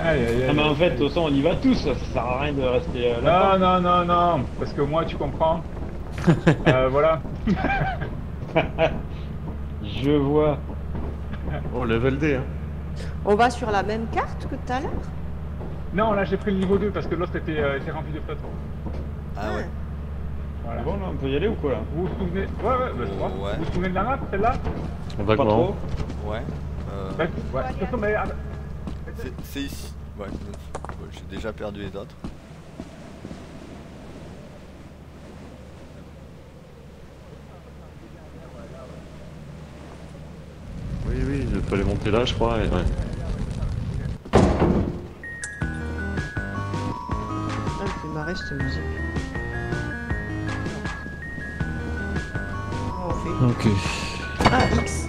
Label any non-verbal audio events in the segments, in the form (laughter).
Aïe, aïe, Ah, mais en fait, façon, on y va tous, ça sert à rien de rester euh, là. Non, non, non, non, parce que moi, tu comprends. (laughs) euh, voilà. (laughs) Je vois. Oh, level D, hein. On va sur la même carte que tout à l'heure? Non, là, j'ai pris le niveau 2 parce que l'autre était, euh, était rempli de flotte. Ah ouais. Voilà. Bon, là, on peut y aller ou quoi là? Vous vous souvenez? Ouais, ouais, bah, je crois. Ouais. Vous vous souvenez de la map, celle-là? Pas trop. Ouais. Euh, Ouais. ouais. De toute façon, mais, ah, c'est- ici. Ouais. ouais, J'ai déjà perdu les autres. Oui, oui, il fallait monter là, je crois. Et, ouais. Ah, elle fait marrer cette musique. Oh, on fait. Ok. Ah, X.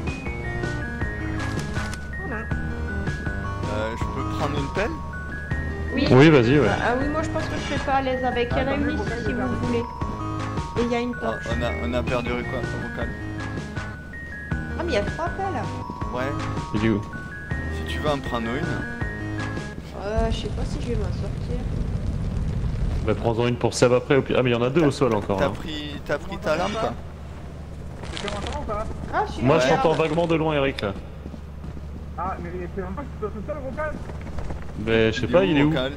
peux Oui. Oui, vas-y, ouais. Ah oui, moi je pense que je serais pas à l'aise avec. Il y en a une ici si vous voulez. Et il y a une Ah, torche. on, a, on a perdu quoi vocal Ah, mais il y a trois pelles. Ouais. Il est où? Si tu veux en prendre une. Euh, je sais pas si je vais m'en sortir. Bah, prends-en une pour Seb après. Au pire. Ah, mais il y en a deux au sol encore. T'as hein. pris, t'as pris ta lampe pas Ah, je suis Moi, là, je t'entends vaguement de loin, Eric, là. Ah, mais c'est vraiment pas que tu dois tout seul, vocal? Mais je sais pas, il est où Voilà.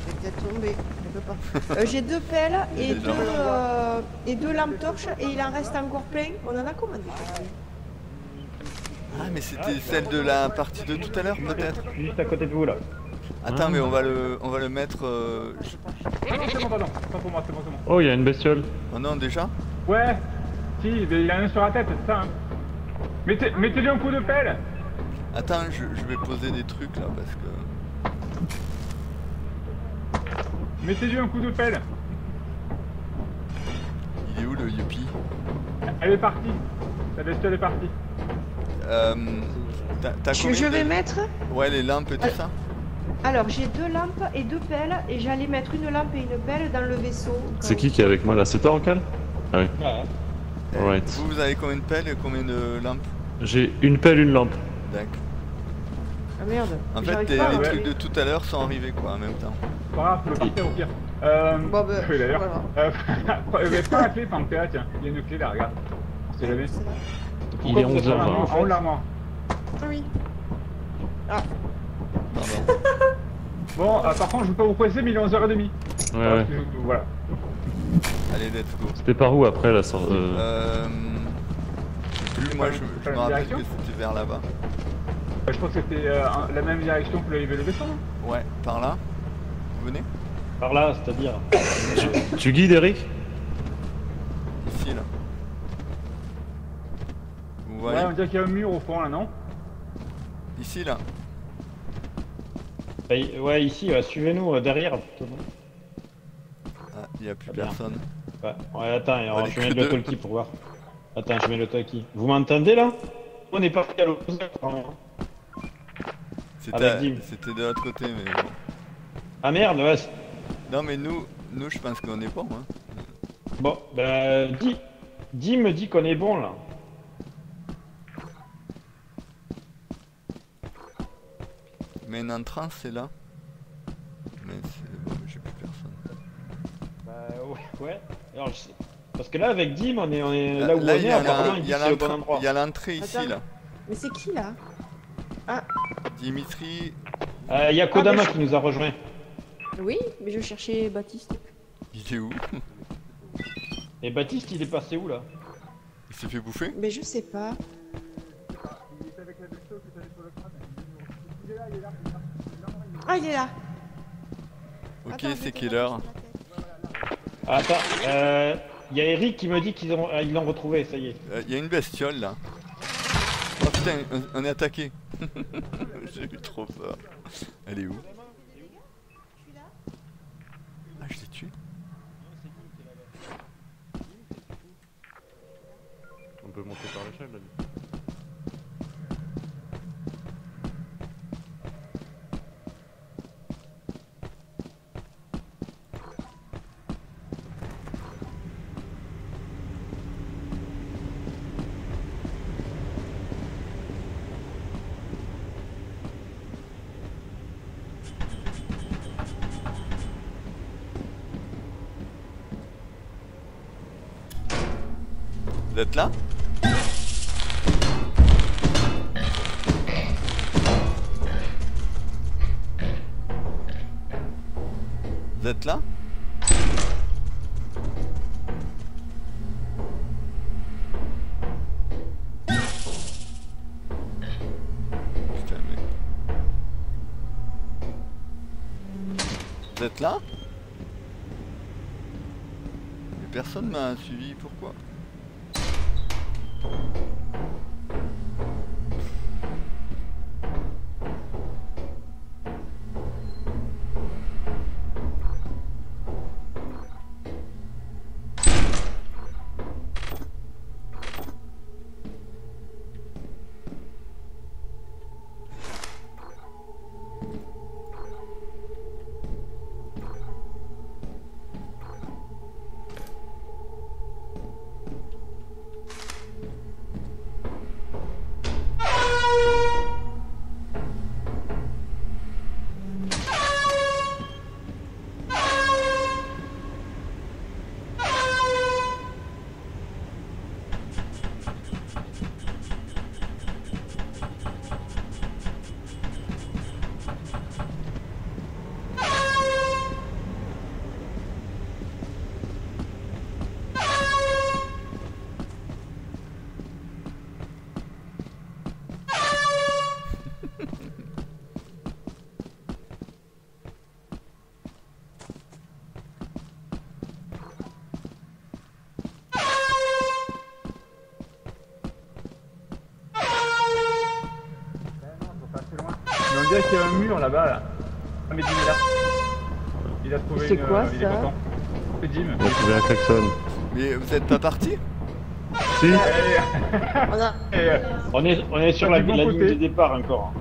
Je vais peut-être tomber. Je peux pas. Euh, J'ai deux pelles (laughs) et deux, euh, et deux lampes torches et il en reste encore plein. On en a commandé. Ah, mais c'était celle de la partie de tout à l'heure, peut-être juste à côté de vous là. Attends, Ah. mais on va le, on va le mettre. euh, je- Ah non, c'est bon, pardon. C'est pas pour moi, c'est bon, c'est bon. Oh, il y a une bestiole. Oh non, déjà? Ouais, si, il a un sur la tête, c'est ça. Hein. Mettez- Mettez-lui un coup de pelle Attends, je, je vais poser des trucs là parce que. Mettez-lui un coup de pelle Il est où le Yuppie Elle est partie. La bestiole est partie. euh, Je, vais mettre. Ouais, les lampes et tout ça? Alors j'ai deux lampes et deux pelles et j'allais mettre une lampe et une pelle dans le vaisseau. C'est qui qui est avec moi là? C'est toi, Rocal Ah oui. Ouais. Euh, Alright. Vous, vous avez combien de pelles et combien de lampes? J'ai une pelle, une lampe. D'accord. Ah merde. En fait, les, pas à les ouais. trucs de tout à l'heure sont arrivés quoi en même temps. Pas grave, partir au pire. Euh. Bon, bah, oui, d'ailleurs. voilà. Euh, euh, prends la clé, tiens. Il y a une clé là, regarde. On sait jamais. Il est Pourquoi vous êtes 11h20. en haut de l'armoire Ah oui. Pardon. (laughs) Bon, euh, par contre, je veux pas vous presser, mais il est 11h30. Ouais, Voilà, ouais. je- Voilà. Allez, let's go. C'était par où après la sorte euh... Euh... je sais plus, moi je, me la rappelle que c'était vers là-bas. Euh, je crois que c'était euh, la même direction que le le vaisseau. non? Ouais, par là? Vous venez? Par là, c'est-à-dire. Tu guides, Eric? Ici là. Vous Ouais, on dirait qu'il y a un mur au fond là, non? Ici là. Bah, y- Ouais, ici, ouais, suivez-nous euh, derrière. plutôt. Ah, il n'y a plus Ah, personne. Ouais, ouais attends, alors, je vais mettre le talkie pour voir. Attends, je mets le talkie. Vous m'entendez là? On est parti à l'opposé apparemment. C'était de l'autre côté, mais bon. Ah merde, ouais. Non, mais nous, nous je pense qu'on est bon. Hein. Bon, bah, dis, dis me dit qu'on est bon là. Mais une entrance, c'est là. Mais c'est bon, j'ai plus personne. Bah, ouais, ouais. Alors, je sais. Parce que là, avec Dim, on est, on est là où on il est, y a apparemment, il y bon l'entrée- endroit. il y a l'entrée ici là. Mais c'est qui là? Dimitri, Euh, Il y a Kodama Ah, je- qui nous a rejoint. Oui, mais je cherchais Baptiste. il est où? (laughs) Et Baptiste, il est passé où là? Il s'est fait bouffer? Mais je sais pas. Ah, il est là. Ok, c'est quelle heure? Attends, euh, il y a Eric qui me dit qu'ils ont, ils l'ont retrouvé, ça y est. Euh, Il y a une bestiole là. Putain, on, on est attaqué. (laughs) J'ai eu trop peur. Elle est où? Ah, je l'ai tué On peut monter par l'échelle là. Êtes là. Vous êtes là. Vous êtes là. Mais personne m'a suivi, pourquoi? Thank you. Dirait qu'il y a un mur là-bas là. Ah mais Jim est là. Il a trouvé C'est une... quoi, euh, il est ça content. C'est Jim. On a trouvé un klaxon. Mais vous êtes pas parti? Si Et, On a... (laughs) et, euh, On est, on est sur la, la ligne de départ encore.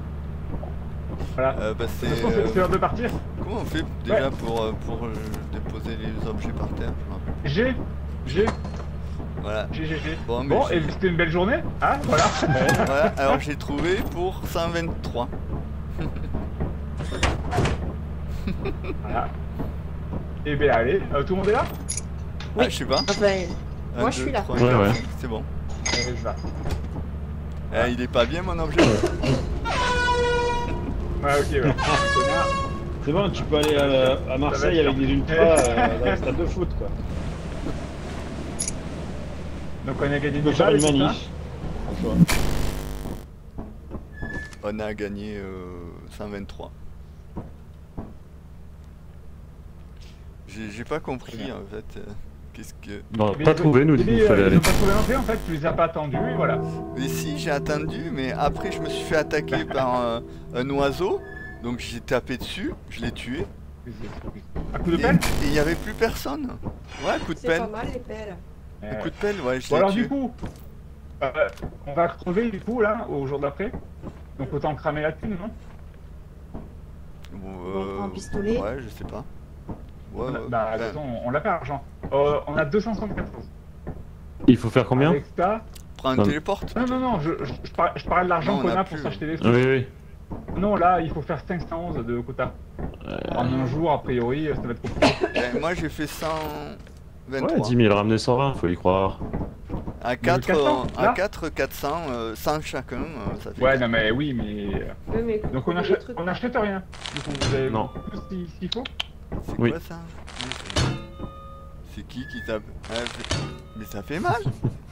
voilà. euh, bah, De toute c'est, façon, c'est euh, c'est l'heure de partir. Comment on fait déjà pour, euh, pour euh, déposer les objets par terre Je me rappelle. G, G, Voilà. G, G, G. Bon, mais Bon, j'ai- et c'était une belle journée, hein, voilà. (laughs) voilà, (laughs) alors j'ai trouvé pour 123. Voilà. Et ben allez, euh, tout le monde est là? Ah, je sais pas. Enfin, Un, Moi, je deux, suis là. trois, Ouais, quatre, ouais. cinq, C'est bon. Allez, je vais. Ah, il est pas bien mon objet Ouais, (laughs) ok, ouais. Connard. (laughs) C'est bon, tu peux aller à, à Marseille avec des ultras (laughs) euh, dans le stade de foot quoi. Donc on a gagné Tu peux du faire bal, une c'est ça? manif. François. On a gagné euh, 123. J'ai pas compris en fait. euh, Qu'est-ce que. Non, Mais pas trouvé, nous, ils- il ils- fallait aller. pas trouvé l'entrée en fait, tu les as pas attendus, et voilà. Mais si, j'ai attendu, mais après je me suis fait attaquer (laughs) par un, un oiseau. Donc j'ai tapé dessus, je l'ai tué. Un coup de pelle et il y avait plus personne. Ouais, coup de c'est pelle. pas mal les pelles. Un coup de pelle, ouais, je Bon alors tué. du coup, euh, on va crever du coup là, au jour d'après. Donc autant cramer la thune, non? Bon, On prend un pistolet. Ouais, je sais pas. Ouais, On a- ouais. Bah de toute façon, on l'a pas l'argent. Euh, on a 274. Il faut faire combien Avec ça... prends un Non. téléporte. Non, non, non, je, je, je parlais, de l'argent on qu'on a a pour s'acheter des Oui, trucs. oui. Non, là, il faut faire 511 de quota. En un jour, a priori, ça va être compliqué. Ben, moi j'ai fait 123. Ouais, 10 000 ramener 120, faut y croire. À 4, 400, à là 4 400, euh, 100 chacun, euh, ça fait. Ouais, non, mais oui, mais... euh, mais Donc on achète, on achète rien. Vous avez Non. qu'il faut C'est Oui. quoi ça c'est- qui qui tape Ah, Mais ça fait mal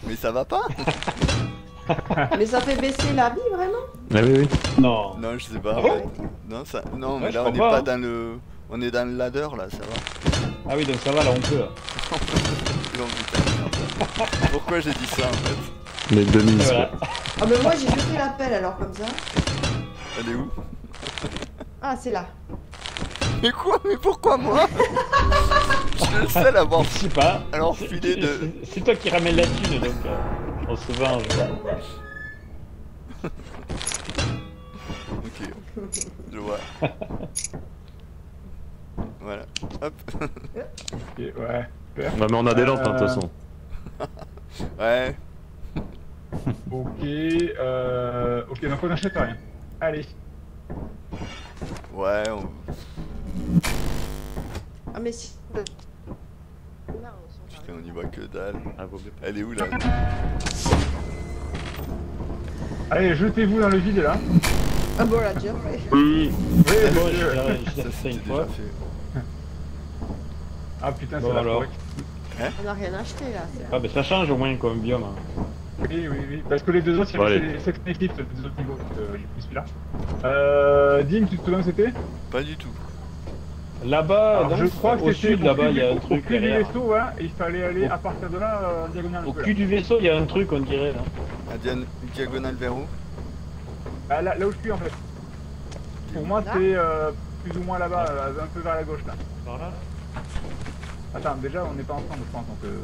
Mais ça va pas (laughs) Mais ça fait baisser la vie vraiment Ah oui, oui. Non. Non, je sais pas. Ah fait. Non, ça... non Ouais, mais là on n'est pas, pas hein. dans le. On est dans le ladder là, ça va. Ah oui, donc ça va là, on peut. là. (laughs) Non, putain, merde. Pourquoi j'ai dit ça en fait Les demi Et voilà. Ah mais moi j'ai jeté la pelle alors comme ça. Elle est où? Ah c'est là. Mais quoi Mais pourquoi moi Je suis le seul à avoir. Je sais pas. Alors, filer de- c'est- toi qui ramène la thune, donc euh, on se venge. Ok. Je vois. (laughs) Voilà. Hop. Ok, Ouais, super. Ouais, mais on a des lampes, hein, de toute Euh, façon. Ouais. Ok, euh... Ok, donc on n'achète rien. Allez. Ouais, on... Ah mais si. Là, on s'en Putain, on y voit que dalle. Ah. Elle est où là? Allez, jetez-vous dans le vide là. Ah bon, on l'a déjà fait. Oui, Oui, c'est bon, je- fait une déjà fois. fait. Ah putain, Bon, c'est la alors. forêt. On a rien acheté là. c'est- Ah bah ça change au moins comme biome. hein. Oui, oui, oui. Parce que les deux autres, allez. les Naked, les deux autres niveaux. Euh, J'ai pris celui-là. Euh. Dim, tu te souviens où c'était? Pas du tout. Là-bas, Alors, je crois que au c'était sud au là-bas, il y a un au truc cul du vaisseau, et il fallait aller Au- à partir de là euh, en diagonale Au cul là. du vaisseau, il y a un truc, on dirait là. À diagonale vers où? Bah, là, là où je suis en fait. Pour moi, c'est euh, plus ou moins là-bas, euh, un peu vers la gauche là. Par là Attends, déjà, on n'est pas ensemble, je pense. Donc, euh...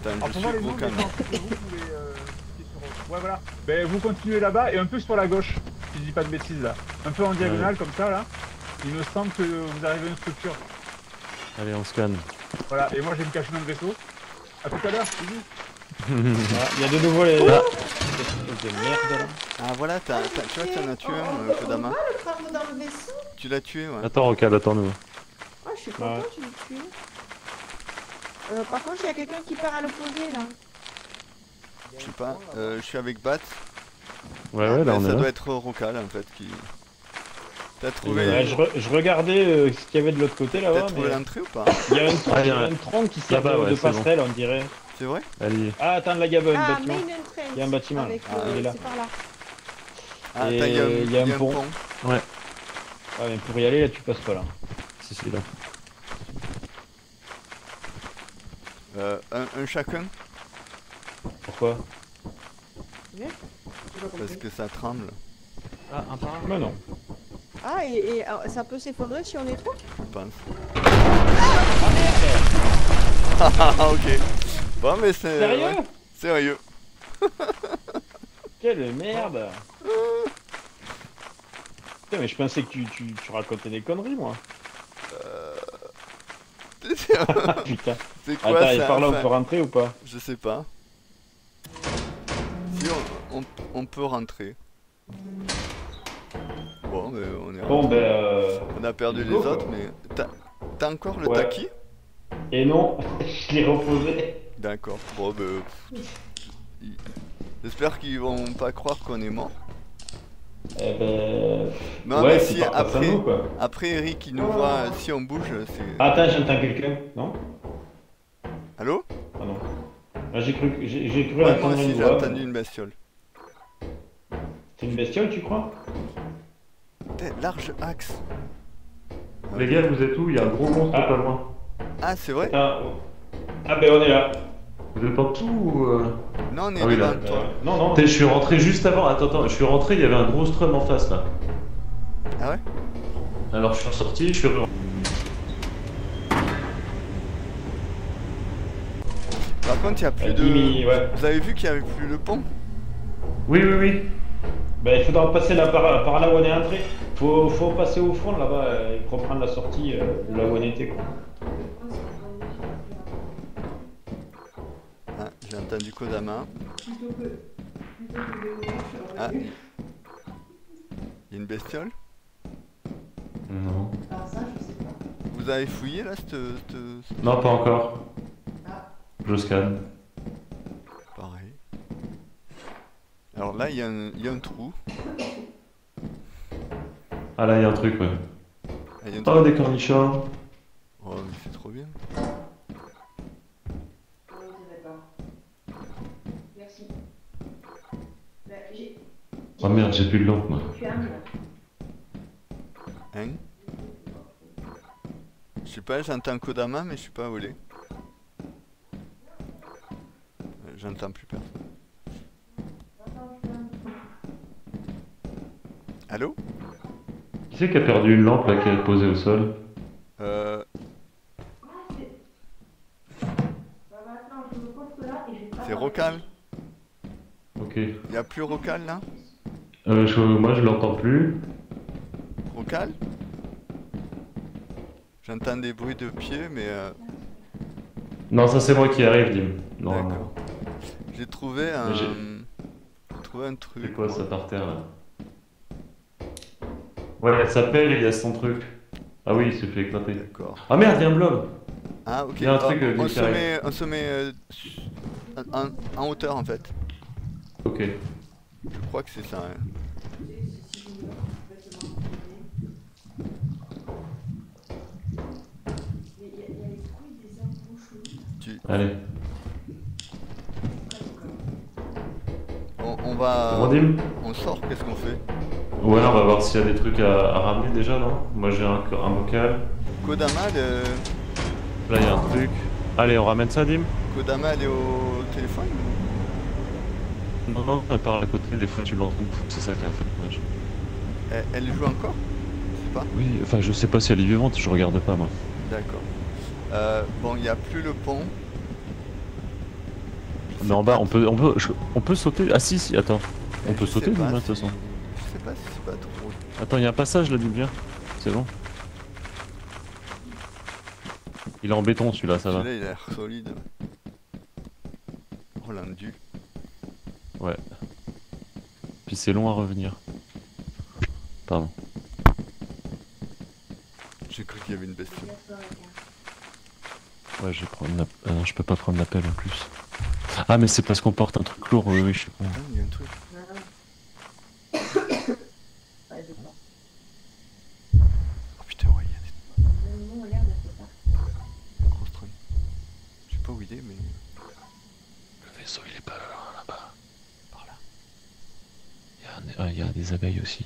Attends, Alors, je pour moi, suis les gens, vous, les, euh, sur- Ouais, voilà. Ben, vous continuez là-bas et un peu sur la gauche, si je dis pas de bêtises là. Un peu en diagonale comme ça là. Il me semble que vous arrivez à une structure. Allez, on scanne. Voilà, et moi je vais me cacher dans le vaisseau. A tout à l'heure. (laughs) Voilà, Il y a de nouveau les. Ah. Cette espèce de merde là. Ah voilà, t'as- t'as- tu vois, t'en as tué un, euh, Kodama. le vaisseau. Tu l'as tué, ouais. Attends, Rocal, attends-nous. Ah, je suis content, Ouais. tu l'as tué. Euh, par contre, il y a quelqu'un qui part à l'opposé là. Je sais pas, euh, je suis avec Bat. Ouais, ouais, là, on ça est doit là. être Rocal en fait qui. T'as trouvé, Ouais, je, re- je regardais euh, ce qu'il y avait de l'autre côté t'as là-bas, trouvé mais l'entrée ou pas il y a un, Ah, il y a il y a un tronc qui sert Là-bas, de, ouais, de bon. passerelle, on dirait. C'est vrai Allez. Ah, attends, avait un Ah, bâtiment. Il y a un bâtiment. Avec, Ah, euh, il est là. C'est par là. Ah, il y a un, y a un un pont. pont. Ah, mais pour y aller, là, tu passes pas là. Si, si, là. Euh, un, un chacun Pourquoi Parce que ça tremble, Ah, un par Bah non. Ah, et, et, alors, ça peut s'effondrer si on est trop je pense. Ah (laughs) ok. Bon mais c'est... Sérieux ouais, Sérieux? (laughs) Quelle merde Putain, mais je pensais que tu, tu, tu racontais des conneries, moi. (laughs) Ah, putain. c'est quoi Attends, et ça par là, on peut rentrer ou pas? Je sais pas. Si on, on, on peut rentrer. Bon, mais on est Bon, ben... Euh... On a perdu les Go, quoi. autres, mais t'as encore le Ouais. taki Et non, (laughs) je l'ai reposé. D'accord. Bon, bah, ils- J'espère qu'ils vont pas croire qu'on est mort. Eh ben... Non, ouais, mais si après, nous, quoi. après Eric il nous voit, si on bouge, c'est. Attends, j'entends quelqu'un, non? Allô? Ah non. Ah, j'ai cru, j'ai cru Ouais, moi entendre aussi j'ai entendu une bestiole. C'est une bestiole, tu crois? Large axe. Les gars, vous êtes où? Il y a un gros monstre Ah. pas loin. Ah, c'est vrai? Ah, ah ben on est là. Vous êtes en dessous ou. euh? Non, on est Ah oui, là. toi. Euh, non, non. Je suis rentré juste avant. Attends, attends, je suis rentré, il y avait un gros strum en face là. Ah ouais? Alors je suis sorti, je suis. re- Par contre, il y a plus Euh, de. Ouais. Vous avez vu qu'il y avait plus le pont? Oui, oui, oui. Ben, il faudra passer là par, par là où on est entré. Faut, faut passer au fond là-bas euh, et reprendre la sortie euh, là où on était quoi. Ah, j'ai entendu Kodama. Ah, il il y a une bestiole? Non. Vous avez fouillé là, cette. cette- Non, pas encore. Je scanne. Pareil. Alors là, il y, a un- il y a un trou. Ah là, il y a un truc, ouais. Ah, un Oh, des cornichons. Oh, mais c'est trop bien. Merci. Oh merde, j'ai plus de lampe, moi. Hein Je sais pas, j'entends Kodama, mais je suis pas est. Euh, J'entends plus personne. Allô Qui c'est qui a perdu une lampe là qui est posée au sol Euh. C'est Rocal Ok. Il a plus Rocal là Euh, je- moi, je l'entends plus. Rocal J'entends des bruits de pieds, mais euh, Non, ça c'est moi qui arrive, Dim. D'accord. J'ai trouvé un. Trouvé un truc. C'est quoi ça par terre là Ouais, elle s'appelle, il y a son truc. Ah oui, il s'est fait éclater. D'accord. Ah merde, il y a un blob Ah ok. Il y a un truc, Ah, euh, on qui se arrive. met, on se met euh, en, en hauteur en fait. Ok. Je crois que c'est ça. hein. Tu- Allez. on, on va. On sort, qu'est-ce qu'on fait? Ouais, on va voir s'il y a des trucs à, à ramener déjà, non? Moi j'ai un, un bocal. Kodama, le... Là il y a un truc. Allez, on ramène ça, Dim? Kodama, elle est au téléphone Non, non, elle parle à côté, des fois tu l'entends. C'est ça qui a fait dommage. elle, elle joue encore? Je sais pas. Oui, enfin je sais pas si elle est vivante, je regarde pas moi. D'accord. Euh, bon, il n'y a plus le pont. Mais en bas, on peut, on peut, on peut sauter. Ah si, si, attends. On peut sauter, de toute façon. Je sais pas si c'est pas trop. Attends, il y a un passage là, Dim, viens. C'est bon. Il est en béton celui-là, ça va. Celui-là, il a l'air solide. Oh l'indu. Puis c'est long à revenir. Pardon. J'ai cru qu'il y avait une bestiole. Ouais, je vais prendre la... ah non, je peux pas prendre l'appel en plus. Ah, mais c'est parce qu'on porte un truc lourd, oui, oui, je suis con. Ah, il y a un truc. Oh putain, ouais, il y a des grosses traînes. Je sais pas où il est, mais. Le vaisseau, il est pas loin, là-bas. Par là. Il y, a des abeilles aussi.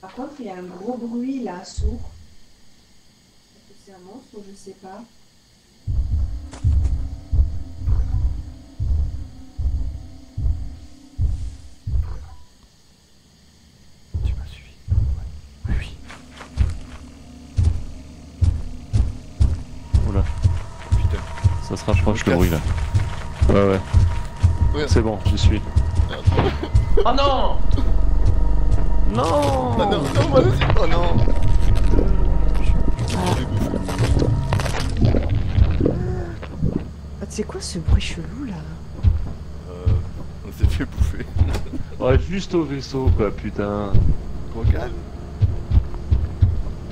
Par contre, il y a un gros bruit là, sourd. Est-ce que c'est un monstre ou je sais pas? Oula, Putain. ça se rapproche le bruit là. Ouais, ouais. Ouais. C'est bon, j'y suis. Oh non Non Oh non, non. Oh non. Ah, c'est quoi ce bruit chelou là Euh, on s'est fait bouffer. Ouais, juste au vaisseau, quoi, putain.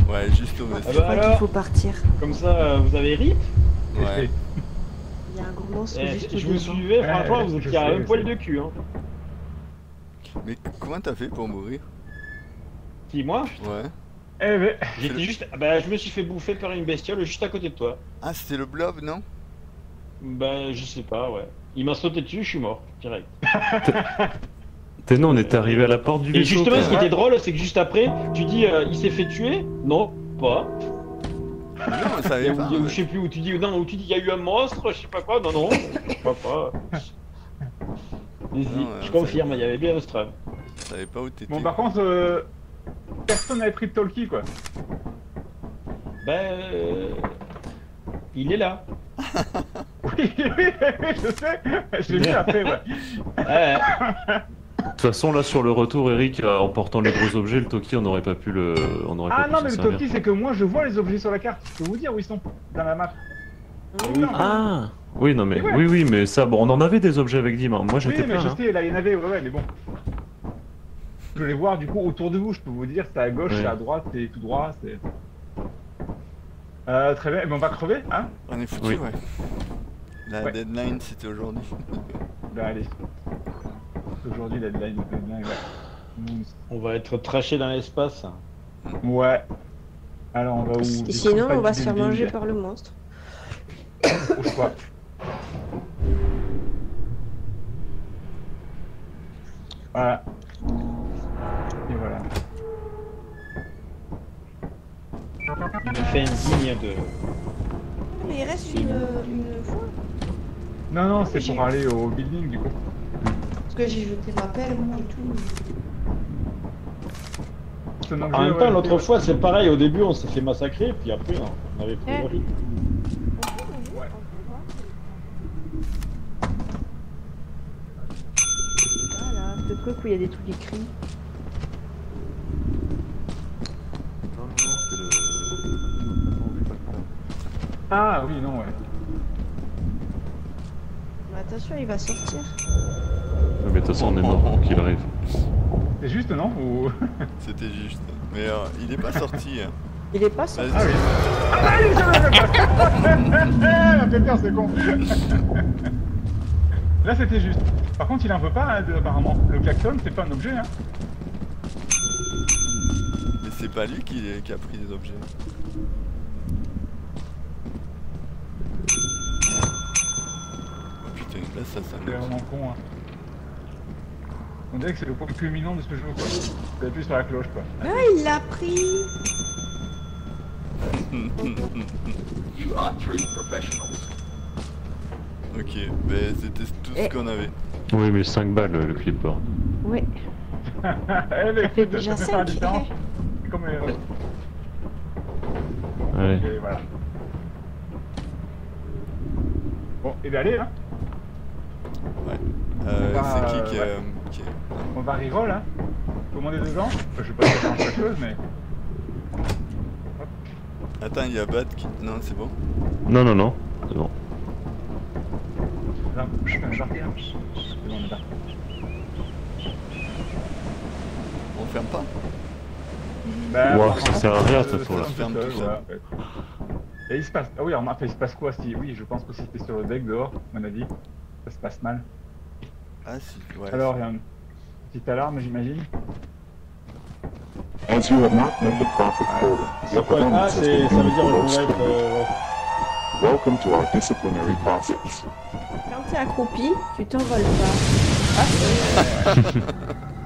Ouais, juste au. Ah bah crois qu'il alors faut partir. Comme ça, euh, vous avez RIP Ouais. Il y a un gros monstre Eh, juste Je vous devant. suivais, Ouais, franchement, vous étiez à un poil de cul. Hein. Mais comment t'as fait pour mourir? Qui, moi? Ouais. Eh ben, J'étais juste. Bah, je me suis fait bouffer par une bestiole juste à côté de toi. Ah, c'était le blob, non? Bah, je sais pas, ouais. Il m'a sauté dessus, je suis mort, direct. (laughs) T'es non, on est arrivé à la porte du Et vaisseau. justement, quoi. ce qui était drôle, c'est que juste après, tu dis, euh, il s'est fait tuer? Non, pas. Non, on Et où- pas. où- je sais plus où tu dis, non, où tu dis, il y a eu un monstre, je sais pas quoi, non, non, pas pas. Vas-y, Non, ouais, je on confirme, il y avait bien le strum. On savait pas où t'étais. bon, par contre, euh, personne n'avait pris de talkie quoi. Ben, euh, il est là. (laughs) Oui, oui, oui, je sais. Je l'ai vu après, ouais. Ouais. (laughs) toute façon, là, sur le retour, Eric, euh, en portant les gros objets, le Toki, on n'aurait pas pu le. On aurait Ah pas non, mais le servir. talkie, c'est que moi je vois les objets sur la carte. Je peux vous dire où ils sont dans la map. Oui. Ah Oui, non, mais. Mais ouais. Oui, oui, mais ça, bon, on en avait des objets avec Dim. hein. Moi, Oui, j'étais mais je hein. sais, là il y en avait, ouais, ouais, mais bon. Je vais les voir du coup autour de vous, je peux vous dire, c'est à gauche, Ouais. c'est à droite, c'est tout droit, c'est. Euh, très bien, ben, on va crever, hein On est foutu, Oui. ouais. La Ouais. deadline, c'était aujourd'hui. Bah allez. Aujourd'hui, la deadline, la deadline, ouais. On va être traché dans l'espace. Ouais. Alors on va où Sinon, on va se faire manger par le monstre. Bouge pas. Voilà. Et voilà. Une fin digne de. Mais il reste une, une fois. Non, non, c'est pour aller au building du coup. Que j'ai jeté ma pelle moi, et tout. En même ouais, temps, l'autre ouais. fois, c'est pareil. Au début, on s'est fait massacrer, puis après, on avait pris Eh. le rythme. Voilà, ce truc où il y a des trucs écrits. Le. Ah oui, non, ouais. Attention, il va sortir. Mais de toute façon, on est mort, qu'il arrive. C'est juste, non Ou... (laughs) C'était juste. Mais euh, il est pas sorti. hein. Il est pas sorti. Ah oui La fait peur, c'est con (laughs) Là, c'était juste. Par contre, il en veut pas, hein, de- apparemment. Le klaxon, c'est pas un objet, hein. Mais c'est pas lui qui, qui a pris des objets. Oh putain, là ça C'est s'annonce. vraiment con, hein. On dirait que c'est le point culminant de ce jeu, quoi. Vous appuies sur la cloche, quoi. Ah, il l'a pris Ok, ben c'était tout ce Eh. qu'on avait. Oui, mais 5 balles le clipboard. Ouais. (laughs) Eh, mais Ça fait écoute, déjà ça fait faire la 5 différence. C'est comme... euh, Allez. Et voilà. Bon, et bien allez, hein? Ouais. Euh, Bah, c'est qui qui, ouais. euh, On va reroll, hein. Est dedans. Enfin, je sais pas si ça change quelque chose, mais... Attends, il y a Bat qui. Non, c'est bon. Non, non, non. C'est bon. Là, je suis parti, hein. C'est bon, on est parti. On ferme pas apparemment, ça sert à rien, cette Ferme tout seul. ouais, en fait. Et il se passe... Ah oui, alors, enfin, il se passe quoi si... Oui, je pense que si t'es sur le deck dehors, à mon avis, ça se passe mal. Ah si, ouais. Alors, il y a une petite alarme, j'imagine. As you have not met the profit quota, your Quoi Ah, been ça veut dire qu'on va demolished. être. euh, Welcome to our disciplinary process. Quand t'es accroupi, tu t'envoles pas. (laughs) (laughs)